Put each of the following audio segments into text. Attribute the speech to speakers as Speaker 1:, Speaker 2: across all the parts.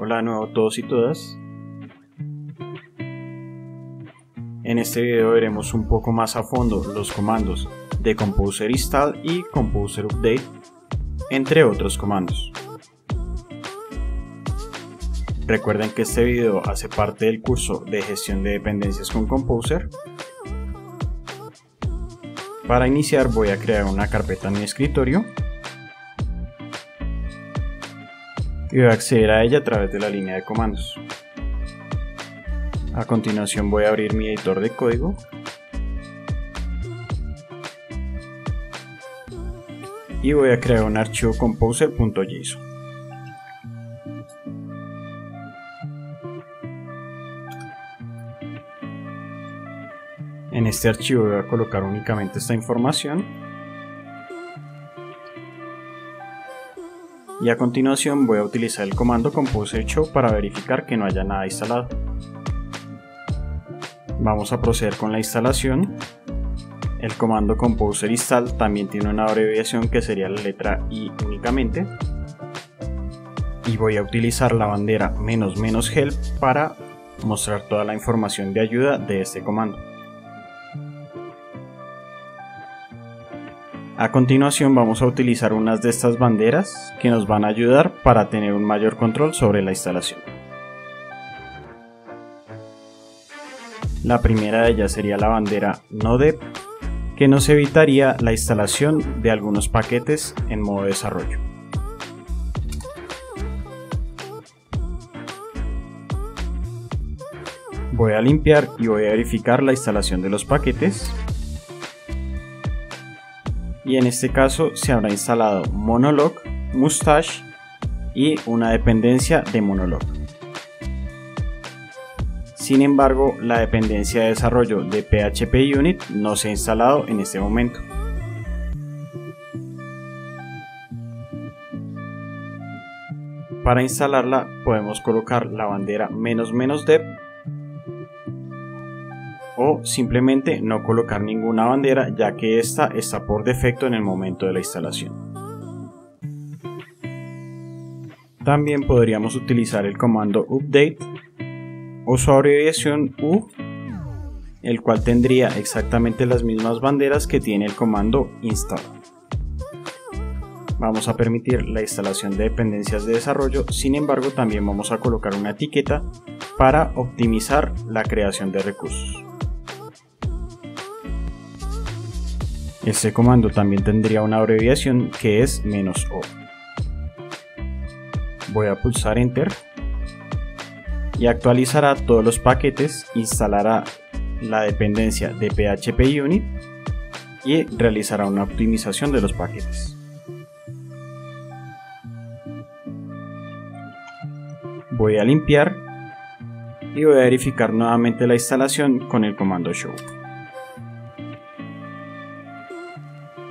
Speaker 1: Hola de nuevo a todos y todas. En este video veremos un poco más a fondo los comandos de Composer Install y Composer Update, entre otros comandos. Recuerden que este video hace parte del curso de gestión de dependencias con Composer. Para iniciar voy a crear una carpeta en mi escritorio y voy a acceder a ella a través de la línea de comandos. A continuación voy a abrir mi editor de código y voy a crear un archivo composer.json. En este archivo voy a colocar únicamente esta información y a continuación voy a utilizar el comando composer show para verificar que no haya nada instalado. Vamos a proceder con la instalación. El comando composer install también tiene una abreviación que sería la letra I únicamente. Y voy a utilizar la bandera menos menos help para mostrar toda la información de ayuda de este comando. A continuación vamos a utilizar unas de estas banderas que nos van a ayudar para tener un mayor control sobre la instalación. La primera de ellas sería la bandera NoDep que nos evitaría la instalación de algunos paquetes en modo desarrollo. Voy a limpiar y voy a verificar la instalación de los paquetes y en este caso se habrá instalado Monolog, Mustache y una dependencia de Monolog. Sin embargo, la dependencia de desarrollo de PHP Unit no se ha instalado en este momento. Para instalarla podemos colocar la bandera dep o simplemente no colocar ninguna bandera ya que esta está por defecto en el momento de la instalación. También podríamos utilizar el comando update o su abreviación U, el cual tendría exactamente las mismas banderas que tiene el comando install. Vamos a permitir la instalación de dependencias de desarrollo, sin embargo también vamos a colocar una etiqueta para optimizar la creación de recursos. Este comando también tendría una abreviación que es "-o". Voy a pulsar enter y actualizará todos los paquetes, instalará la dependencia de PHP Unit y realizará una optimización de los paquetes. Voy a limpiar y voy a verificar nuevamente la instalación con el comando show.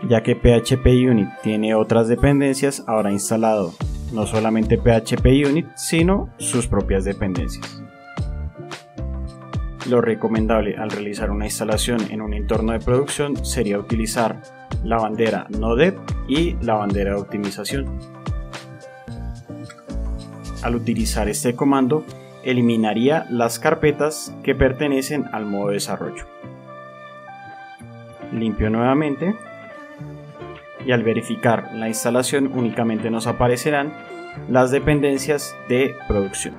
Speaker 1: Ya que PHP Unit tiene otras dependencias, habrá instalado no solamente PHP Unit, sino sus propias dependencias. Lo recomendable al realizar una instalación en un entorno de producción sería utilizar la bandera NoDep y la bandera de optimización. Al utilizar este comando, eliminaría las carpetas que pertenecen al modo desarrollo. Limpio nuevamente y al verificar la instalación únicamente nos aparecerán las dependencias de producción.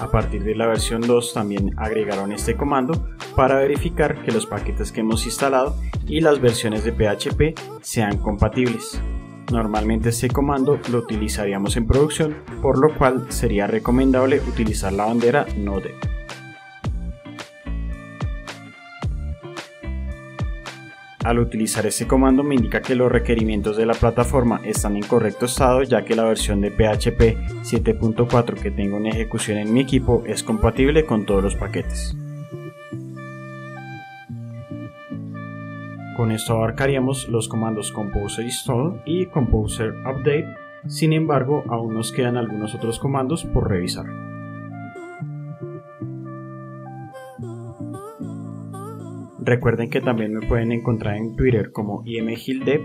Speaker 1: A partir de la versión 2 también agregaron este comando para verificar que los paquetes que hemos instalado y las versiones de PHP sean compatibles. Normalmente este comando lo utilizaríamos en producción, por lo cual sería recomendable utilizar la bandera Node. Al utilizar este comando me indica que los requerimientos de la plataforma están en correcto estado ya que la versión de PHP 7.4 que tengo en ejecución en mi equipo es compatible con todos los paquetes. Con esto abarcaríamos los comandos Composer Install y Composer Update, sin embargo aún nos quedan algunos otros comandos por revisar. Recuerden que también me pueden encontrar en Twitter como imgildev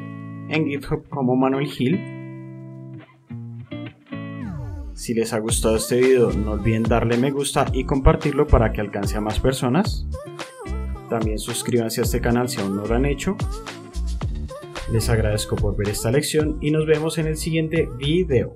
Speaker 1: en GitHub como Manuel Gil. Si les ha gustado este video no olviden darle me gusta y compartirlo para que alcance a más personas. También suscríbanse a este canal si aún no lo han hecho. Les agradezco por ver esta lección y nos vemos en el siguiente video.